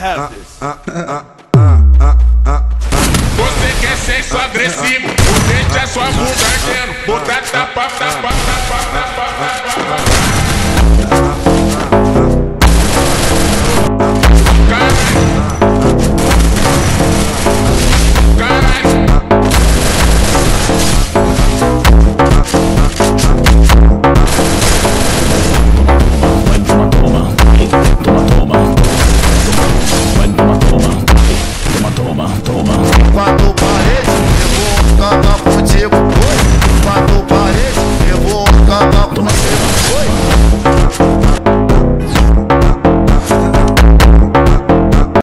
Ah, ah, ah, você quer sexo agressivo? Deixa sua bunda toma, toma. Quando